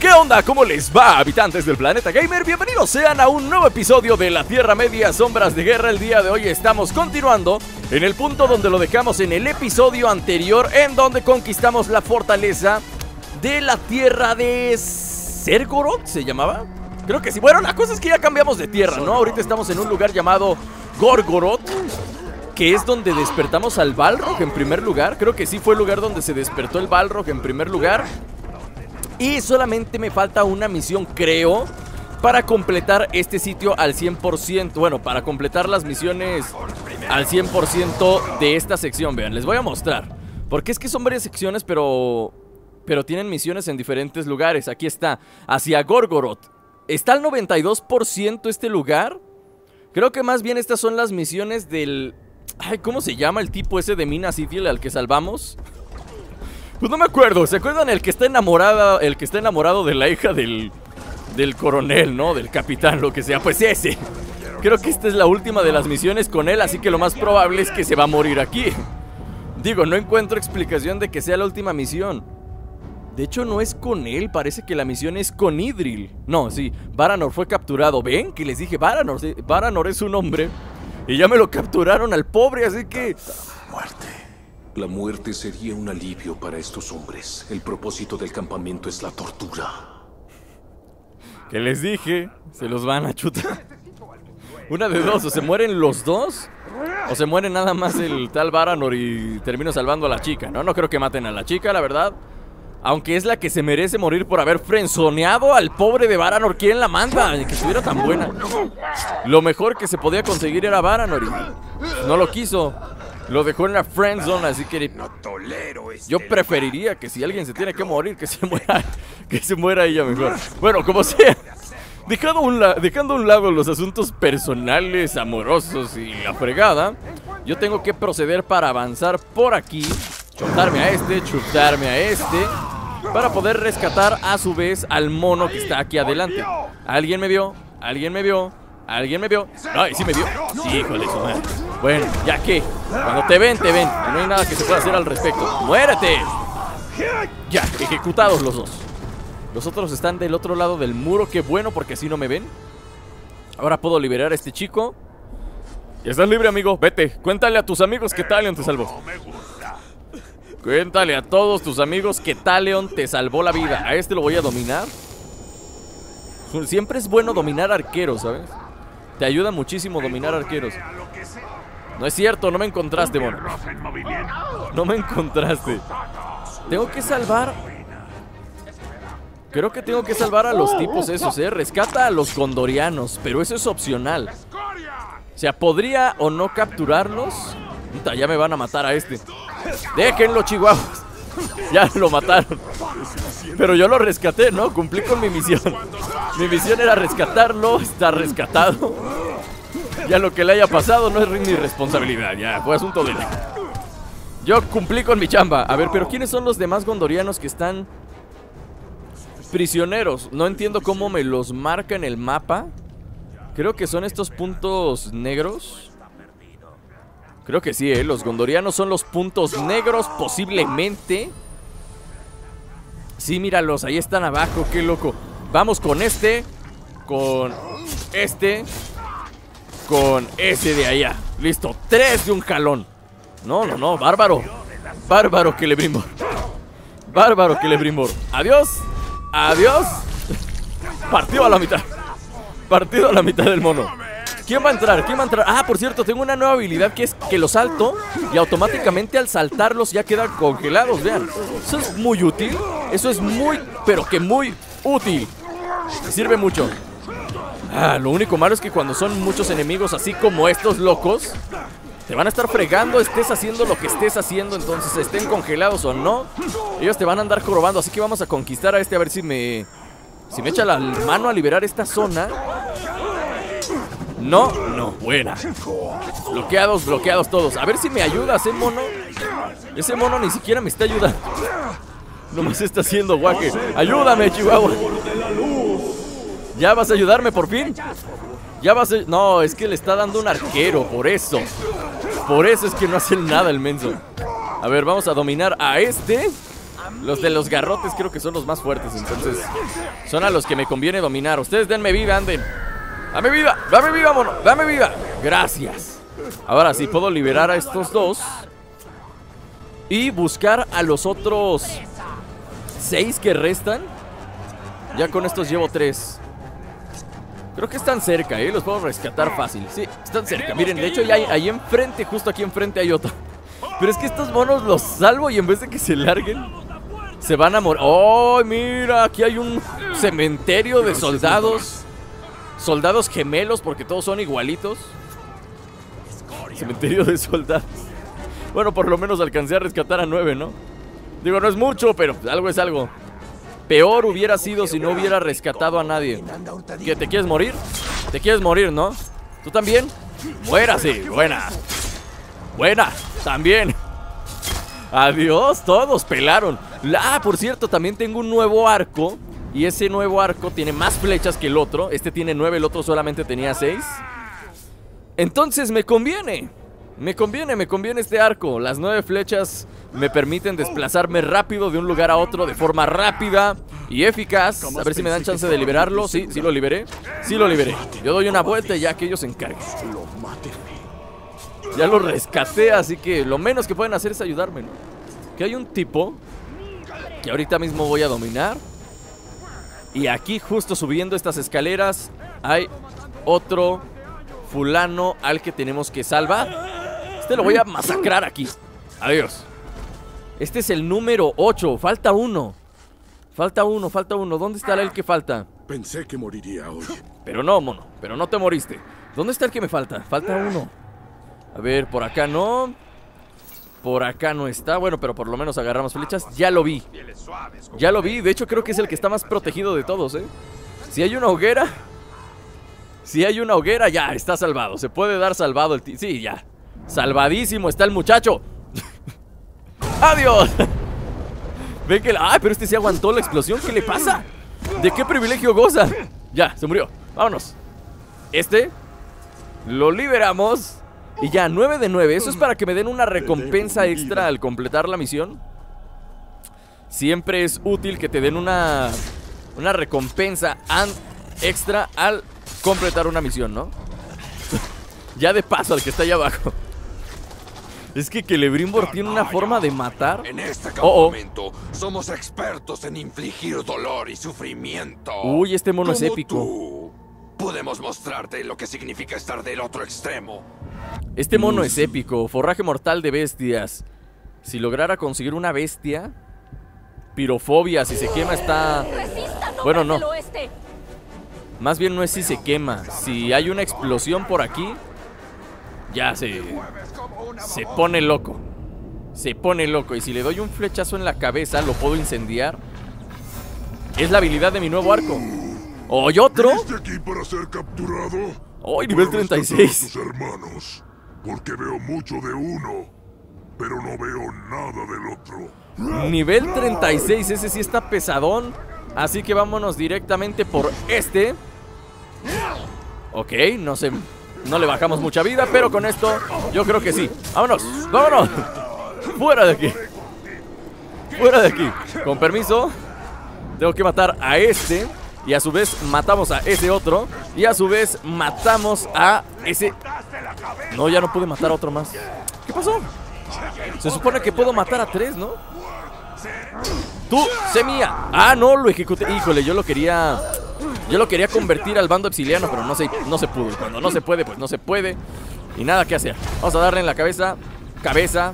¿Qué onda? ¿Cómo les va, habitantes del planeta gamer? Bienvenidos sean a un nuevo episodio de La Tierra Media Sombras de Guerra. El día de hoy estamos continuando en el punto donde lo dejamos en el episodio anterior, en donde conquistamos la fortaleza de la Tierra de Sergorod, ¿se llamaba? Creo que sí. Bueno, la cosa es que ya cambiamos de tierra, ¿no? Ahorita estamos en un lugar llamado Gorgoroth que es donde despertamos al Balrog en primer lugar. Creo que sí fue el lugar donde se despertó el Balrog en primer lugar. Y solamente me falta una misión, creo, para completar este sitio al 100%. Bueno, para completar las misiones al 100% de esta sección. Vean, les voy a mostrar. Porque es que son varias secciones, pero... Pero tienen misiones en diferentes lugares. Aquí está, hacia Gorgoroth. Está al 92% este lugar. Creo que más bien estas son las misiones del... Ay, ¿cómo se llama el tipo ese de Minas Ithil al que salvamos? Pues no me acuerdo, ¿se acuerdan el que está enamorado, el que está enamorado de la hija del del coronel, ¿no? Del capitán, lo que sea, pues ese. Creo que esta es la última de las misiones con él, así que lo más probable es que se va a morir aquí. Digo, no encuentro explicación de que sea la última misión. De hecho, no es con él, parece que la misión es con Idril. No, sí, Varanor fue capturado. ¿Ven? Que les dije, Varanor, Varanor es un hombre. Y ya me lo capturaron al pobre, así que... Muerte. La muerte sería un alivio para estos hombres. El propósito del campamento es la tortura. ¿Qué les dije? Se los van a chutar. Una de dos, o se mueren los dos, o se muere nada más el tal Varanor y termino salvando a la chica. No, no creo que maten a la chica, la verdad. Aunque es la que se merece morir por haber frenzoneado al pobre de Varanor. ¿Quién la manda? Que estuviera tan buena. Lo mejor que se podía conseguir era Varanor y no lo quiso. Lo dejó en la friendzone, así que yo preferiría que si alguien se tiene que morir, que se muera, que se muera ella mejor. Bueno, como sea. Dejando, un dejando a un lado los asuntos personales, amorosos y la fregada, yo tengo que proceder para avanzar por aquí, chutarme a este, chutarme a este, para poder rescatar a su vez al mono que está aquí adelante. ¿Alguien me vio? ¿Alguien me vio? ¿Alguien me vio? Ay, sí me vio. Sí, híjole, su madre. Bueno, ya que, cuando te ven, te ven. No hay nada que se pueda hacer al respecto. ¡Muérete! Ya, ejecutados los dos. Los otros están del otro lado del muro. Qué bueno, porque así no me ven. Ahora puedo liberar a este chico. Ya estás libre, amigo. Vete. Cuéntale a tus amigos que Talion te salvó. Cuéntale a todos tus amigos que Talion te salvó la vida. A este lo voy a dominar. Siempre es bueno dominar arqueros, ¿sabes? Te ayuda muchísimo dominar arqueros. No es cierto, no me encontraste, mono. No me encontraste. Tengo que salvar. Creo que tengo que salvar a los tipos esos, ¿eh? Rescata a los condorianos, pero eso es opcional. O sea, podría o no capturarlos. Ya me van a matar a este. Déjenlo, chihuahuas. Ya lo mataron. Pero yo lo rescaté, ¿no? Cumplí con mi misión. Mi misión era rescatarlo. Está rescatado. Ya lo que le haya pasado no es mi responsabilidad. Ya, fue asunto de él. Yo cumplí con mi chamba. A ver, pero ¿quiénes son los demás gondorianos que están prisioneros? No entiendo cómo me los marca en el mapa. Creo que son estos puntos negros. Creo que sí, ¿eh? Los gondorianos son los puntos negros, posiblemente. Sí, míralos, ahí están abajo, qué loco. Vamos con este, con este, con ese de allá. Listo, tres de un jalón. No, no, no, bárbaro. Bárbaro que le brimbor. Bárbaro que le brimbor. Adiós, adiós. Partido a la mitad. Partido a la mitad del mono. ¿Quién va a entrar? ¿Quién va a entrar? Ah, por cierto, tengo una nueva habilidad que es que los salto y automáticamente al saltarlos ya quedan congelados, vean. Eso es muy útil. Eso es muy, pero que muy útil. Sirve mucho. Ah, lo único malo es que cuando son muchos enemigos así como estos locos, te van a estar fregando, estés haciendo lo que estés haciendo, entonces estén congelados o no, ellos te van a andar jorobando, así que vamos a conquistar a este a ver si me si me echa la mano a liberar esta zona. No, no, buena. Bloqueados, bloqueados todos. A ver si me ayudas, ¿eh, mono? Ese mono ni siquiera me está ayudando. Nomás está haciendo guaje. Ayúdame, Chihuahua. ¿Ya vas a ayudarme por fin? Ya vas a... No, es que le está dando un arquero, por eso. Por eso es que no hace nada el menso. A ver, vamos a dominar a este. Los de los garrotes creo que son los más fuertes, entonces son a los que me conviene dominar. Ustedes denme vida, anden. Dame vida, dame vida, mono, dame vida. Gracias. Ahora sí puedo liberar a estos dos y buscar a los otros seis que restan. Ya con estos llevo tres. Creo que están cerca, ¿eh? Los puedo rescatar fácil. Sí, están cerca. Miren, de hecho, ahí, ahí enfrente, justo aquí enfrente hay otro. Pero es que estos monos los salvo y en vez de que se larguen, se van a morir. ¡Oh, mira! Aquí hay un cementerio de soldados. Soldados gemelos, porque todos son igualitos. Cementerio de soldados. Bueno, por lo menos alcancé a rescatar a nueve, ¿no? Digo, no es mucho, pero algo es algo. Peor hubiera sido si no hubiera rescatado a nadie. ¿Qué, te quieres morir? Te quieres morir, ¿no? ¿Tú también? Muérase. Buena. Buena. También. Adiós, todos pelaron. Ah, por cierto, también tengo un nuevo arco. Y ese nuevo arco tiene más flechas que el otro. Este tiene nueve, el otro solamente tenía seis. Entonces me conviene. Me conviene, me conviene este arco. Las nueve flechas me permiten desplazarme rápido de un lugar a otro de forma rápida y eficaz. A ver si me dan chance de liberarlo. Sí, sí lo liberé. Sí lo liberé. Yo doy una vuelta y ya que ellos se encarguen. Ya lo rescaté, así que lo menos que pueden hacer es ayudarme, ¿no? Que hay un tipo que ahorita mismo voy a dominar. Y aquí, justo subiendo estas escaleras, hay otro fulano al que tenemos que salvar. Este lo voy a masacrar aquí. Adiós. Este es el número 8. Falta uno. Falta uno, falta uno. ¿Dónde está el que falta? Pensé que moriría hoy. Pero no, mono. Pero no te moriste. ¿Dónde está el que me falta? Falta uno. A ver, por acá no. Por acá no está. Bueno, pero por lo menos agarramos flechas. Ya lo vi. Ya lo vi. De hecho, creo que es el que está más protegido de todos, ¿eh? Si hay una hoguera. Si hay una hoguera, ya, está salvado. Se puede dar salvado el... Sí, ya. Salvadísimo está el muchacho. ¡Adiós! Ven que. ¡Ay, pero este se aguantó la explosión! ¿Qué le pasa? ¿De qué privilegio goza? Ya, se murió. Vámonos. Este lo liberamos. Y ya, 9 de 9. Eso es para que me den una recompensa extra al completar la misión. Siempre es útil que te den una, una recompensa extra al completar una misión, ¿no? ya de paso al que está allá abajo. Es que Celebrimbor tiene una forma de matar. En este campamento somos expertos en infligir dolor y sufrimiento. Uy, este mono es épico. Tú, podemos mostrarte lo que significa estar del otro extremo. Este mono es épico. Forraje mortal de bestias. Si lograra conseguir una bestia. Pirofobia, si se quema está. Bueno, no. Más bien no es si se quema. Si hay una explosión por aquí. Ya se se pone loco. Se pone loco. Y si le doy un flechazo en la cabeza, lo puedo incendiar. Es la habilidad de mi nuevo arco. ¡Oh, y otro! aquí para ser capturado? ¡Oh, nivel 36! hermanos, porque veo mucho de uno, pero no veo nada del otro. Nivel 36, ese sí está pesadón. Así que vámonos directamente por este. Ok, no sé. No le bajamos mucha vida, pero con esto yo creo que sí. ¡Vámonos! ¡Vámonos! ¡Fuera de aquí! ¡Fuera de aquí! Con permiso, tengo que matar a este. Y a su vez matamos a ese otro. Y a su vez matamos a ese... No, ya no pude matar a otro más. ¿Qué pasó? Se supone que puedo matar a tres, ¿no? Tú, sé mía. Ah, no, lo ejecuté. Híjole, yo lo quería... Yo lo quería convertir al bando exiliano, pero no se, no se pudo. Cuando no se puede, pues no se puede. Y nada que hacer. Vamos a darle en la cabeza. Cabeza.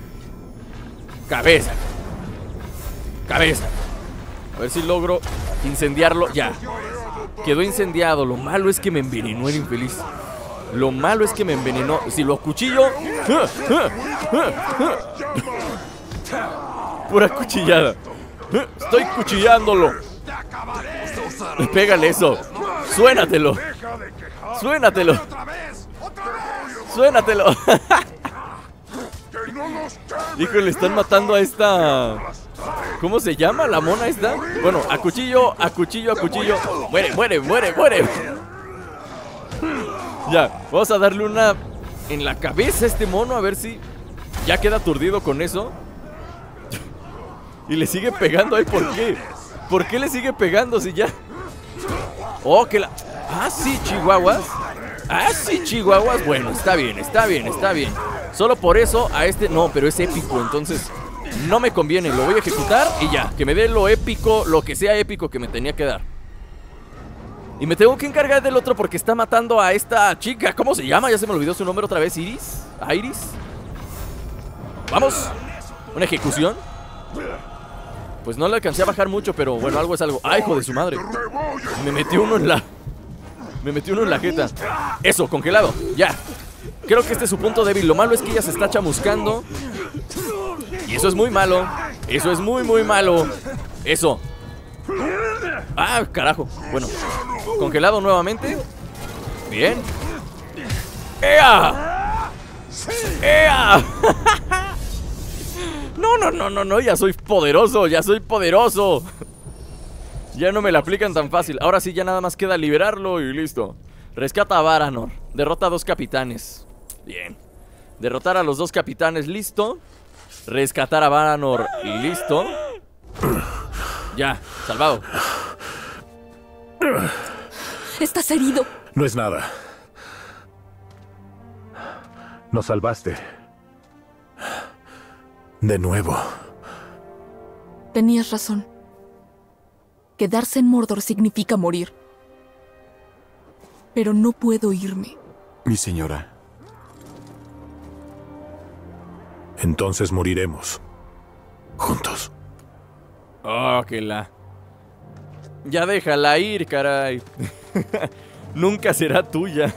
Cabeza. Cabeza. A ver si logro incendiarlo. Ya. Quedó incendiado. Lo malo es que me envenenó el infeliz. Lo malo es que me envenenó. Si lo cuchillo. Pura cuchillada. Estoy cuchillándolo. Pégale eso. Suénatelo. Suénatelo. Suénatelo. le están matando a esta. ¿Cómo se llama la mona esta? Bueno, a cuchillo, a cuchillo, a cuchillo. Muere, muere, muere, muere. Ya, vamos a darle una en la cabeza a este mono a ver si ya queda aturdido con eso. Y le sigue pegando ahí, ¿por qué? ¿Por qué le sigue pegando si ya? Oh, que la... Ah, sí, chihuahuas. Ah, sí, chihuahuas. Bueno, está bien, está bien, está bien. Solo por eso a este... No, pero es épico, entonces... No me conviene, lo voy a ejecutar y ya. Que me dé lo épico, lo que sea épico que me tenía que dar. Y me tengo que encargar del otro porque está matando a esta chica. ¿Cómo se llama? Ya se me olvidó su nombre otra vez. ¿Iris? ¿Iris? Vamos. Una ejecución. Pues no le alcancé a bajar mucho, pero bueno, algo es algo. ¡Ay, hijo de su madre! Me metió uno en la... Me metió uno en la jeta. Eso, congelado. Ya. Creo que este es su punto débil. Lo malo es que ella se está chamuscando. Eso es muy malo. Eso es muy, muy malo. Eso. Ah, carajo. Bueno. Congelado nuevamente. Bien. ¡Ea! ¡Ea! No, no, no, no, no, ya soy poderoso, ya soy poderoso. Ya no me la aplican tan fácil. Ahora sí, ya nada más queda liberarlo y listo. Rescata a Varanor. Derrota a dos capitanes. Bien. Derrotar a los dos capitanes, listo. Rescatar a Varanor y listo. Ya, salvado. Estás herido. No es nada. Nos salvaste. De nuevo. Tenías razón. Quedarse en Mordor significa morir. Pero no puedo irme. Mi señora. Entonces moriremos. Juntos. Oh, que la. Ya déjala ir, caray. nunca será tuya.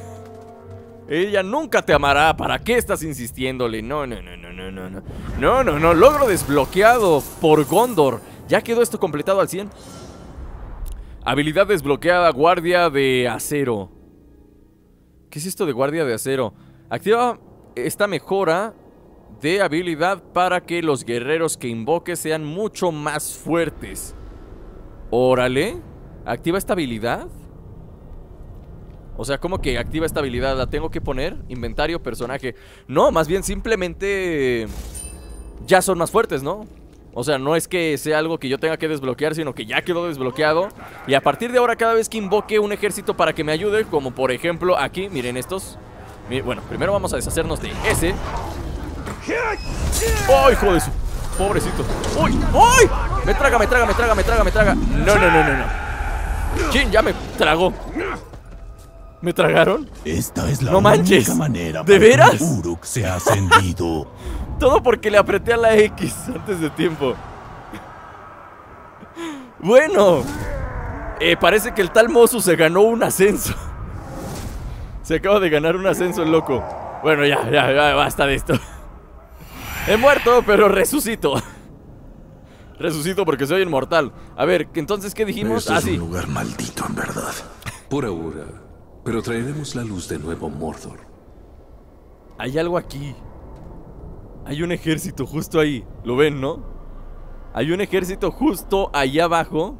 Ella nunca te amará. ¿Para qué estás insistiéndole? No, no, no, no, no, no. No, no, no. Logro desbloqueado por Gondor. Ya quedó esto completado al 100. Habilidad desbloqueada, guardia de acero. ¿Qué es esto de guardia de acero? Activa esta mejora de habilidad para que los guerreros que invoque sean mucho más fuertes. Órale. ¿Activa esta habilidad? O sea, ¿cómo que activa esta habilidad? ¿La tengo que poner? Inventario, personaje. No, más bien simplemente ya son más fuertes, ¿no? O sea, no es que sea algo que yo tenga que desbloquear, sino que ya quedó desbloqueado. Y a partir de ahora, cada vez que invoque un ejército para que me ayude, como por ejemplo aquí, miren estos. Bueno, primero vamos a deshacernos de ese. ¡Ay, hijo de su! Pobrecito. ¡Uy! ¡Uy! Me traga, me traga, me traga, me traga, me traga. No, no, no, no, no. Chin, ya me tragó. ¿Me tragaron? Esta es la no manches. única manera ¿De que veras? Uruk sea ascendido. Todo porque le apreté a la X antes de tiempo. Bueno. Eh, parece que el tal Mozu se ganó un ascenso. Se acaba de ganar un ascenso el loco. Bueno, ya, ya, ya, basta de esto. He muerto, pero resucito. Resucito porque soy inmortal. A ver, entonces, ¿qué dijimos? Este Ah, es sí. un lugar maldito, en verdad. Por ahora. Pero traeremos la luz de nuevo Mordor. Hay algo aquí. Hay un ejército justo ahí. ¿Lo ven, no? Hay un ejército justo allá abajo.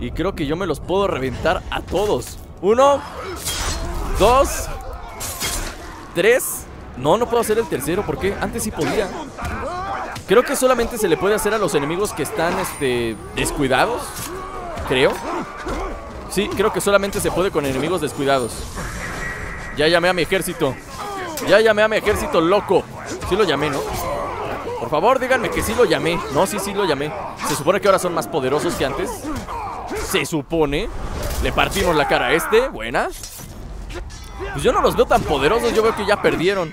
Y creo que yo me los puedo reventar a todos. Uno. Dos. Tres. No, no puedo hacer el tercero. ¿Por qué? Antes sí podía. Creo que solamente se le puede hacer a los enemigos que están, este, descuidados. Creo. Sí, creo que solamente se puede con enemigos descuidados. Ya llamé a mi ejército. Ya llamé a mi ejército loco. Sí lo llamé, ¿no? Por favor, díganme que sí lo llamé. No, sí, sí lo llamé. Se supone que ahora son más poderosos que antes. Se supone. Le partimos la cara a este. Buena. Pues yo no los veo tan poderosos. Yo veo que ya perdieron.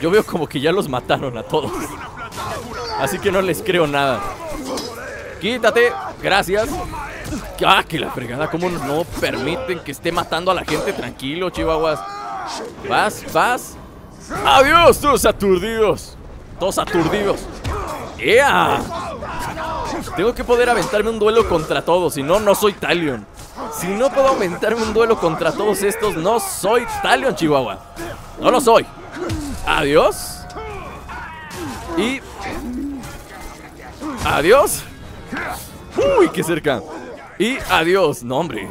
Yo veo como que ya los mataron a todos. Así que no les creo nada. Quítate. Gracias. Ah, que la fregada. ¿Cómo no permiten que esté matando a la gente? Tranquilo, chihuahuas. Vas, vas. Adiós, todos aturdidos. Todos aturdidos. ¡Ea! Tengo que poder aventarme un duelo contra todos, si no, no soy Talion. Si no puedo aventarme un duelo contra todos estos, no soy Talion, Chihuahua. No lo soy. Adiós. Y... Adiós. Uy, qué cerca. Y adiós. No, hombre.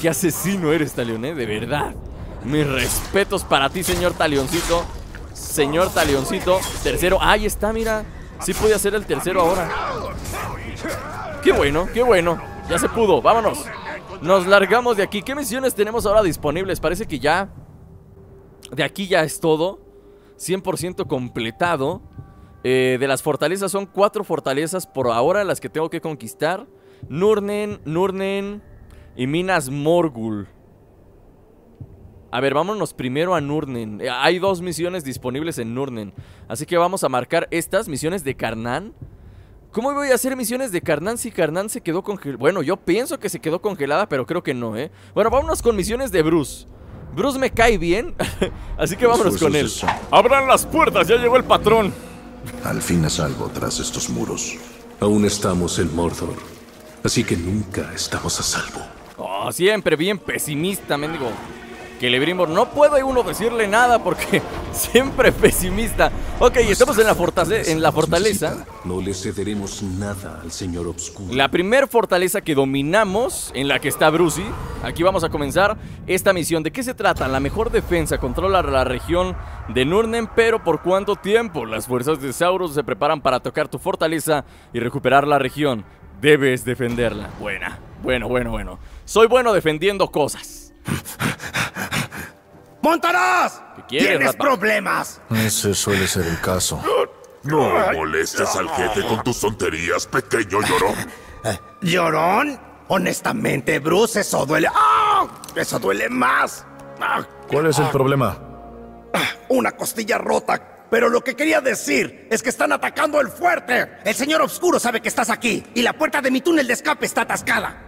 Qué asesino eres, Talion, ¿eh? De verdad. Mis respetos para ti, señor Talioncito. Señor Talioncito. Tercero. Ahí está, mira. Sí pude hacer el tercero ahora. Qué bueno, qué bueno. Ya se pudo, vámonos. Nos largamos de aquí. ¿Qué misiones tenemos ahora disponibles? Parece que ya... De aquí ya es todo. 100% completado. Eh, de las fortalezas son cuatro fortalezas por ahora las que tengo que conquistar. Nurnen, Nurnen y Minas Morgul. A ver, vámonos primero a Nurnen. Eh, Hay dos misiones disponibles en Nurnen. Así que vamos a marcar estas misiones de Karnan. ¿Cómo voy a hacer misiones de Karnan si Karnan se quedó congelada? Bueno, yo pienso que se quedó congelada, pero creo que no, ¿eh? Bueno, vámonos con misiones de Bruce. Bruce me cae bien, así que vámonos con él. Abran las puertas, ya llegó el patrón. Al fin a salvo tras estos muros. Aún estamos en Mordor. Así que nunca estamos a salvo. Oh, siempre bien pesimista, mendigo. Celebrimbor, no puede uno decirle nada porque siempre pesimista. Ok, estamos en la, fortaleza, en la fortaleza. No le cederemos nada al señor Obscuro. La primer fortaleza que dominamos, en la que está Brucey. Aquí vamos a comenzar esta misión. ¿De qué se trata? La mejor defensa controla la región de Nurnen, pero ¿por cuánto tiempo? Las fuerzas de Sauros se preparan para tocar tu fortaleza y recuperar la región. Debes defenderla. Buena, bueno, bueno, bueno. Soy bueno defendiendo cosas. ¡Montarás! ¿Qué quieres, ¿Tienes rata? problemas? Ese suele ser el caso. No molestes al jefe con tus tonterías, pequeño llorón. ¿Llorón? Honestamente, Bruce, eso duele. ¡Ah! Eso duele más. ¡Ah! ¿Cuál es el problema? Una costilla rota. Pero lo que quería decir es que están atacando el fuerte. El señor Obscuro sabe que estás aquí y la puerta de mi túnel de escape está atascada.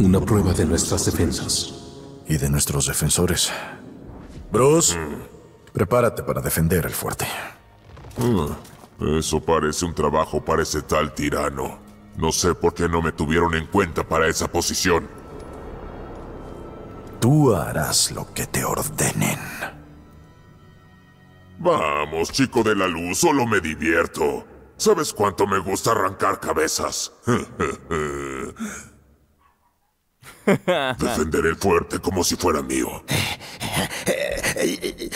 Una prueba de nuestras defensas. Y de nuestros defensores. Bruce, prepárate para defender el fuerte. Eso parece un trabajo para ese tal tirano. No sé por qué no me tuvieron en cuenta para esa posición. Tú harás lo que te ordenen. Vamos, chico de la luz, solo me divierto. ¿Sabes cuánto me gusta arrancar cabezas? Defender el fuerte como si fuera mío.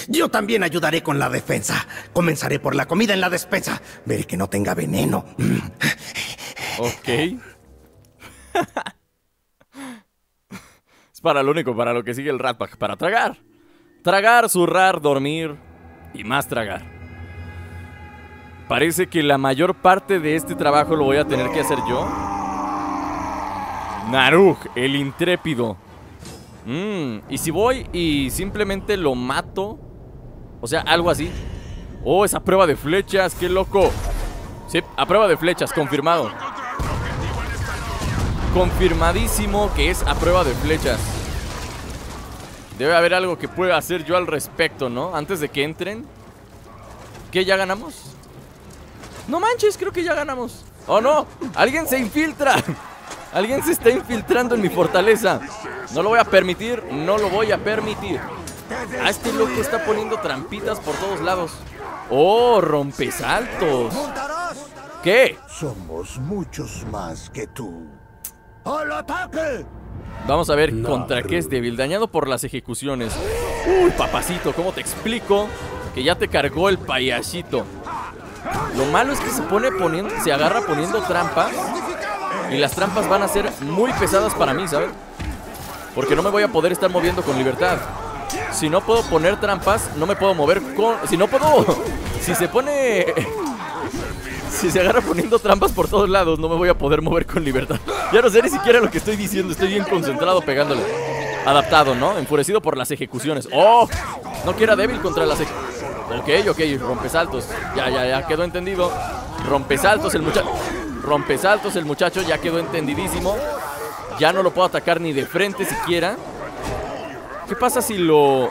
Yo también ayudaré con la defensa. Comenzaré por la comida en la despensa. Veré que no tenga veneno. Ok. es para lo único, para lo que sigue el Rat Pack, para tragar. Tragar, zurrar, dormir y más tragar. Parece que la mayor parte de este trabajo lo voy a tener que hacer yo. Narug, el intrépido. Mm, y si voy y simplemente lo mato. O sea, algo así. Oh, esa prueba de flechas, qué loco. Sí, a prueba de flechas, confirmado. Confirmadísimo que es a prueba de flechas. Debe haber algo que pueda hacer yo al respecto, ¿no? Antes de que entren. ¿Qué? ¿Ya ganamos? No manches, creo que ya ganamos. ¡Oh, no! ¡Alguien se infiltra! Alguien se está infiltrando en mi fortaleza. No lo voy a permitir, no lo voy a permitir. Ah, este loco está poniendo trampitas por todos lados. ¡Oh, rompesaltos! ¿Qué? Somos muchos más que tú. ¡Al ataque! Vamos a ver contra qué es débil. Dañado por las ejecuciones. Uy, papacito, ¿cómo te explico? Que ya te cargó el payasito. Lo malo es que se pone poniendo, se agarra poniendo trampas. Y las trampas van a ser muy pesadas para mí, ¿sabes? Porque no me voy a poder estar moviendo con libertad. Si no puedo poner trampas, no me puedo mover con... Si no puedo... Si se pone... Si se agarra poniendo trampas por todos lados, no me voy a poder mover con libertad. Ya no sé ni siquiera lo que estoy diciendo. Estoy bien concentrado pegándole. Adaptado, ¿no? Enfurecido por las ejecuciones. ¡Oh! No que era débil contra las ejecuciones. Ok, ok, rompesaltos. Ya, ya, ya quedó entendido. Rompesaltos el muchacho. Rompesaltos el muchacho, ya quedó entendidísimo. Ya no lo puedo atacar ni de frente siquiera. ¿Qué pasa si lo...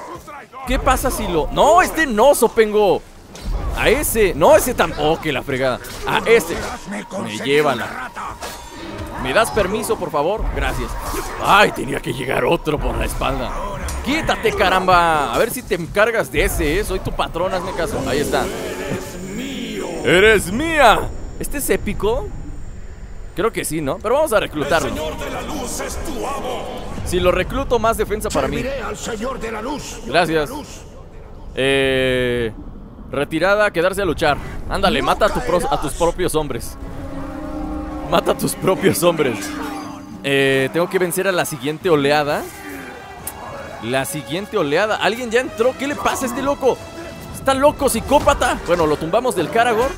¿Qué pasa si lo... No, este no, Sopengo. A ese. No, ese tampoco, que la fregada. A ese. Me llevan. ¿Me das permiso, por favor? Gracias. Ay, tenía que llegar otro por la espalda. Quítate, caramba. A ver si te encargas de ese, ¿eh? Soy tu patrón, hazme caso. Ahí está. ¡Eres mía! ¿Este es épico? Creo que sí, ¿no? Pero vamos a reclutarlo. Si lo recluto, más defensa para mí. Serviré al Señor de la Luz. Gracias. Eh... Retirada, quedarse a luchar. Ándale, mata a, tu a tus propios hombres. Mata a tus propios hombres. Eh, tengo que vencer a la siguiente oleada. La siguiente oleada. ¿Alguien ya entró? ¿Qué le pasa a este loco? Está loco, psicópata. Bueno, lo tumbamos del Karagor.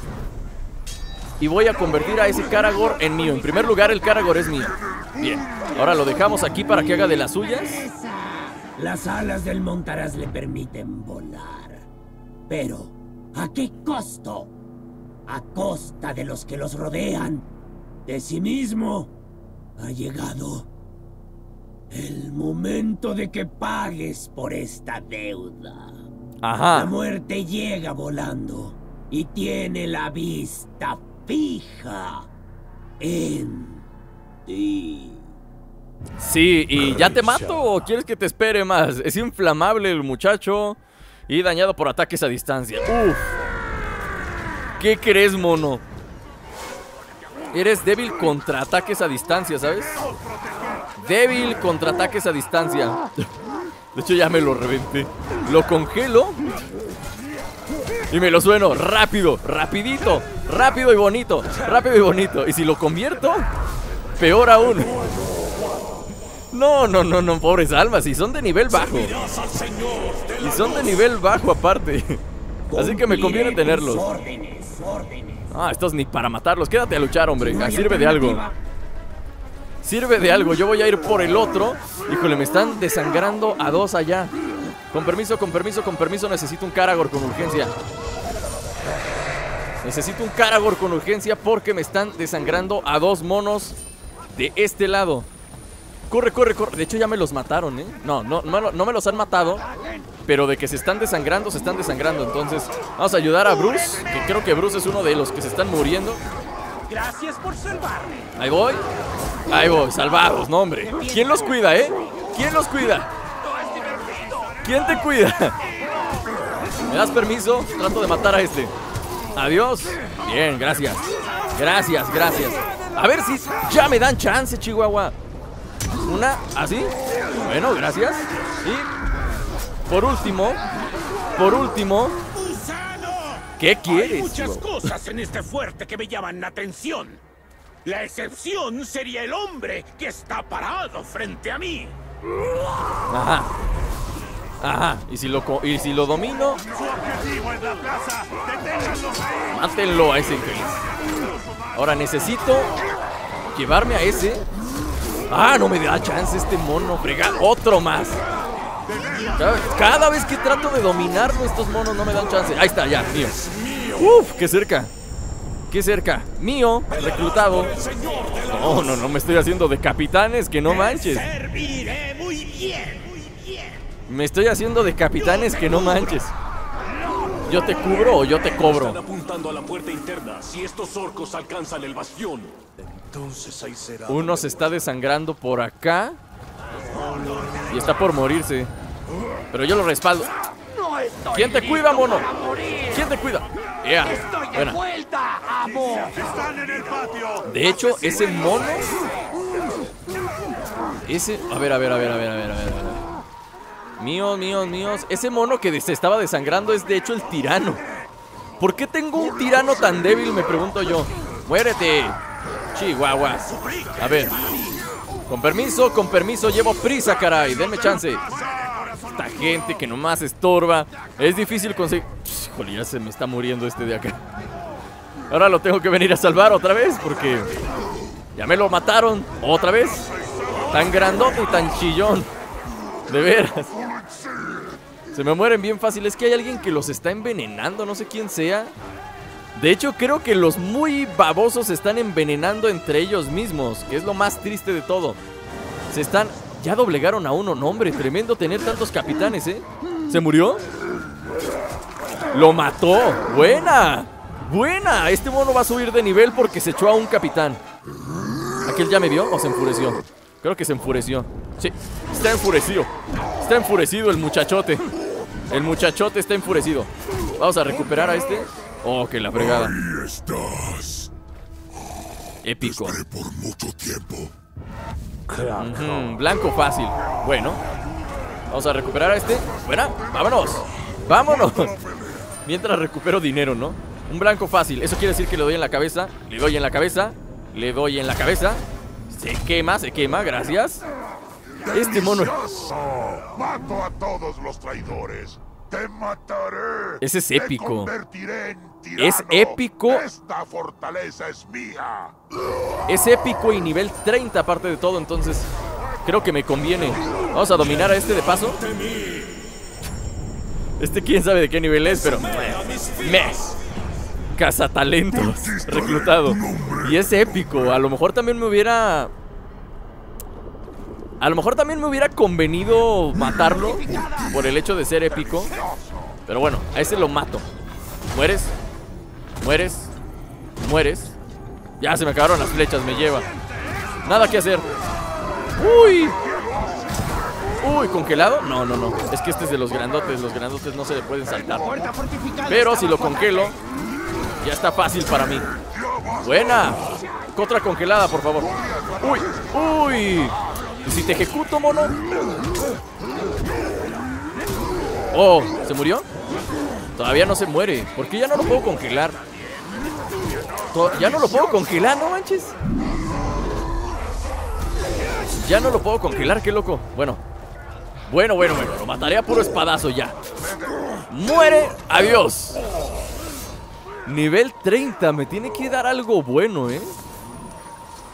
Y voy a convertir a ese Karagor en mío. En primer lugar, el Karagor es mío. Bien. Ahora lo dejamos aquí para que haga de las suyas. Las alas del Montaraz le permiten volar. Pero, ¿a qué costo? A costa de los que los rodean, de sí mismo. Ha llegado el momento de que pagues por esta deuda. La Ajá. muerte llega volando y tiene la vista fija en ti. Sí, ¿y ya te mato o quieres que te espere más? Es inflamable el muchacho y dañado por ataques a distancia. Uf. ¿Qué crees, mono? Eres débil contra ataques a distancia, ¿sabes? Débil contra ataques a distancia. De hecho, ya me lo reventé. Lo congelo. Y me lo sueno rápido, rapidito, rápido y bonito, rápido y bonito. Y si lo convierto, peor aún. No, no, no, no, pobres almas, y son de nivel bajo. Y son de nivel bajo aparte. Así que me conviene tenerlos. Ah, estos ni para matarlos. Quédate a luchar, hombre. Hay Sirve de algo. Sirve de algo. Yo voy a ir por el otro. Híjole, me están desangrando a dos allá. Con permiso, con permiso, con permiso. Necesito un Karagor con urgencia. Necesito un Karagor con urgencia porque me están desangrando a dos monos de este lado. Corre, corre, corre. De hecho, ya me los mataron, ¿eh? No, no, no, no me los han matado. Pero de que se están desangrando, se están desangrando. Entonces, vamos a ayudar a Bruce. Que creo que Bruce es uno de los que se están muriendo. Gracias por salvarme. Ahí voy. Ahí voy, salvados, no hombre. ¿Quién los cuida, eh? ¿Quién los cuida? ¿Quién te cuida? ¿Me das permiso? Trato de matar a este. Adiós. Bien, gracias. Gracias, gracias. A ver si ya me dan chance, Chihuahua. Una, así. Bueno, gracias. Y por último, por último, ¿qué Hay quieres, muchas Chihuahua? cosas en este fuerte que me llaman la atención. La excepción sería el hombre que está parado frente a mí. Ajá. Ajá. Y si lo, y si lo domino. Mátenlo a ese infeliz. Ahora necesito llevarme a ese. Ah, no me da chance este mono. Frega, otro más. Cada vez que trato de dominarlo, estos monos no me dan chance. Ahí está, ya, mío. Uf, qué cerca. Qué cerca. Mío, reclutado. No, no, no me estoy haciendo de capitanes, que no manches. Serviré muy bien. Me estoy haciendo de capitanes, que no manches. ¿Yo te cubro o yo te cobro? Están apuntando a la puerta interna. Si estos orcos alcanzan el bastión, entonces ahí será. Uno se está desangrando por acá. Y está por morirse. Pero yo lo respaldo. ¿Quién te cuida, mono? ¿Quién te cuida? Ea, buena. Están en el patio. De hecho, ese mono. Ese. A ver, a ver, a ver, a ver, a ver, a ver. a ver. Míos, míos, míos. Ese mono que se estaba desangrando es de hecho el tirano. ¿Por qué tengo un tirano tan débil? Me pregunto yo. Muérete. Chihuahuas. A ver. Con permiso, con permiso, llevo prisa, caray. Denme chance. Esta gente que nomás estorba. Es difícil conseguir. Híjole, ya se me está muriendo este de acá. Ahora lo tengo que venir a salvar otra vez porque ya me lo mataron otra vez. Tan grandote y tan chillón. De veras. Se me mueren bien fácil. Es que hay alguien que los está envenenando, no sé quién sea. De hecho, creo que los muy babosos se están envenenando entre ellos mismos, que es lo más triste de todo. Se están... Ya doblegaron a uno, no hombre, tremendo tener tantos capitanes, ¿eh? ¿Se murió? Lo mató. Buena. Buena. Este mono va a subir de nivel porque se echó a un capitán. ¿Aquel ya me vio o se enfureció? Creo que se enfureció. Sí, está enfurecido. Está enfurecido el muchachote. El muchachote está enfurecido. Vamos a recuperar a este. Oh, que la fregada. Ahí estás. Épico. Esperé por mucho tiempo. Ujú, blanco fácil. Bueno. Vamos a recuperar a este. Buena. Vámonos. Vámonos. Mientras recupero dinero, ¿no? Un blanco fácil. Eso quiere decir que le doy en la cabeza. Le doy en la cabeza. Le doy en la cabeza. Se quema, se quema, gracias. Este mono. Mato a todos los traidores. Te mataré. Ese es épico. en Es épico. Esta fortaleza es mía. Es épico y nivel 30 aparte de todo, entonces creo que me conviene. Vamos a dominar a este de paso. Este quién sabe de qué nivel es, pero... Me. Cazatalentos. Reclutado. Y es épico. A lo mejor también me hubiera... A lo mejor también me hubiera convenido matarlo por el hecho de ser épico. Pero bueno, a ese lo mato. ¿Mueres? ¿Mueres? ¿Mueres? Ya se me acabaron las flechas, me lleva. Nada que hacer. ¡Uy! Uy, ¿congelado? No, no, no. Es que este es de los grandotes. Los grandotes no se le pueden saltar. Pero si lo congelo, ya está fácil para mí. Buena. Otra congelada, por favor. Uy, uy. ¿Y si te ejecuto, mono? Oh, ¿se murió? Todavía no se muere. ¿Por qué ya no lo puedo congelar? Ya no lo puedo congelar, no manches. Ya no lo puedo congelar, qué loco. Bueno. Bueno, bueno, bueno. Lo mataré a puro espadazo ya. Muere. Adiós. Nivel 30. Me tiene que dar algo bueno, ¿eh?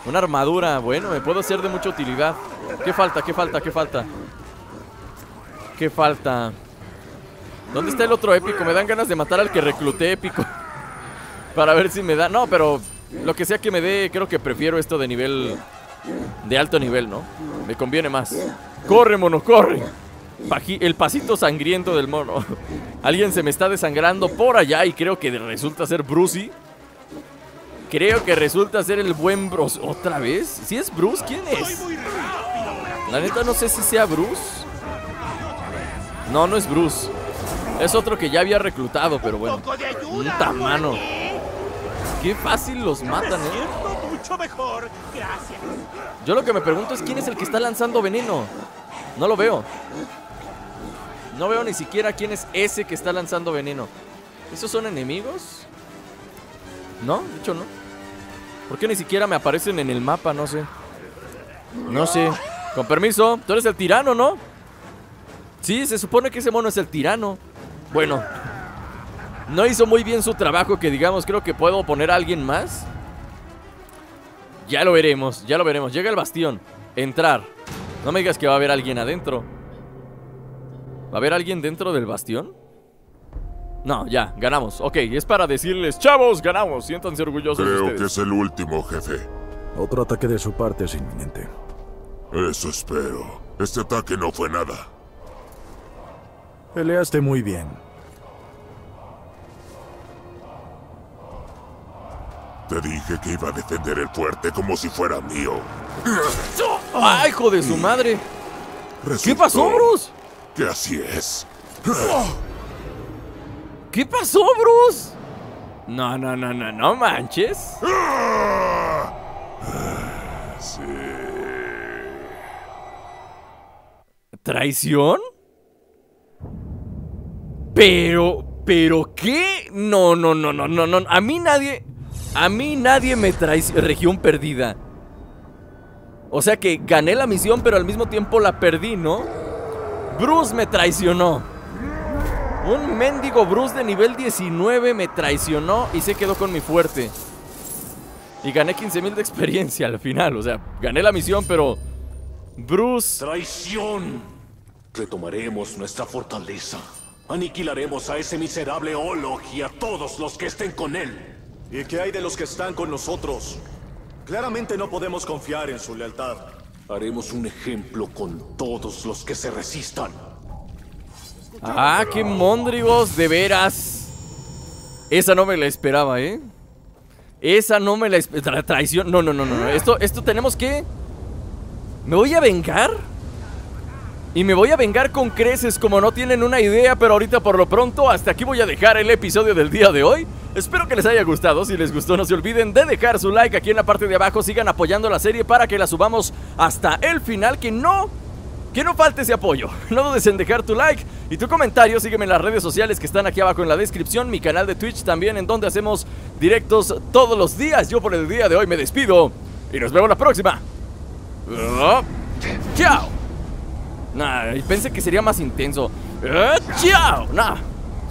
Una armadura. Bueno, me puedo hacer de mucha utilidad. ¿Qué falta? ¿Qué falta? ¿Qué falta? ¿Qué falta? ¿Dónde está el otro épico? Me dan ganas de matar al que recluté épico. Para ver si me da. No, pero lo que sea que me dé, creo que prefiero esto de nivel. De alto nivel, ¿no? Me conviene más. ¡Corre, mono, corre! El pasito sangriento del mono. Alguien se me está desangrando por allá y creo que resulta ser Brucey. Creo que resulta ser el buen Bruce. ¿Otra vez? ¿Si es Bruce? ¿Quién es? La neta no sé si sea Bruce. No, no es Bruce. Es otro que ya había reclutado, pero bueno. Puta mano. Qué fácil los matan, eh. Mucho mejor. Gracias. Yo lo que me pregunto es quién es el que está lanzando veneno. No lo veo. No veo ni siquiera quién es ese que está lanzando veneno. ¿Esos son enemigos? No, de hecho no. ¿Por qué ni siquiera me aparecen en el mapa? No sé. No sé. Con permiso, tú eres el tirano, ¿no? Sí, se supone que ese mono es el tirano. Bueno. No hizo muy bien su trabajo que digamos, creo que puedo poner a alguien más. Ya lo veremos, ya lo veremos. Llega el bastión. Entrar. No me digas que va a haber alguien adentro. ¿Va a haber alguien dentro del bastión? No, ya, ganamos. Ok, es para decirles, chavos, ganamos. Siéntanse orgullosos Creo ustedes. que es el último, jefe. Otro ataque de su parte es inminente. Eso espero. Este ataque no fue nada. Peleaste muy bien. Te dije que iba a defender el fuerte como si fuera mío. ¡Ay, hijo de su madre! ¿Qué pasó, Bruce? Que así es. ¿Qué pasó, Bruce? No, no, no, no, no manches. Sí. ¿Traición? Pero, pero qué? No, no, no, no, no, no. A mí nadie, a mí nadie me traicionó. Región perdida. O sea que gané la misión, pero al mismo tiempo la perdí, ¿no? Bruce me traicionó. Un mendigo Bruce de nivel 19 me traicionó y se quedó con mi fuerte. Y gané 15.000 de experiencia al final. O sea, gané la misión, pero... Bruce... ¡Traición! Retomaremos nuestra fortaleza. Aniquilaremos a ese miserable Olog y a todos los que estén con él. ¿Y qué hay de los que están con nosotros? Claramente no podemos confiar en su lealtad. Haremos un ejemplo con todos los que se resistan. Ah, qué móndrigos, de veras. Esa no me la esperaba, ¿eh? Esa no me la esperaba. traición. No, no, no, no. Esto, esto tenemos que. ¿Me voy a vengar? Y me voy a vengar con creces como no tienen una idea, pero ahorita por lo pronto hasta aquí voy a dejar el episodio del día de hoy. Espero que les haya gustado, si les gustó no se olviden de dejar su like aquí en la parte de abajo, sigan apoyando la serie para que la subamos hasta el final, que no Que no falte ese apoyo. No dudes en dejar tu like y tu comentario. Sígueme en las redes sociales que están aquí abajo en la descripción. Mi canal de Twitch también, en donde hacemos directos todos los días. Yo por el día de hoy me despido y nos vemos la próxima. Oh, ¡Chao! Nah, pensé que sería más intenso. ¡Eh, ¡Chao! Nah,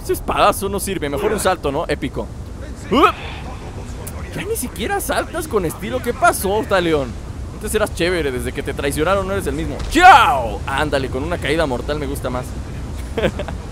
ese espadazo no sirve. Mejor un salto, ¿no? Épico. Ya ni siquiera saltas con estilo. ¿Qué pasó, Taleón? Antes eras chévere. Desde que te traicionaron no eres el mismo. ¡Chao! Ándale, con una caída mortal me gusta más.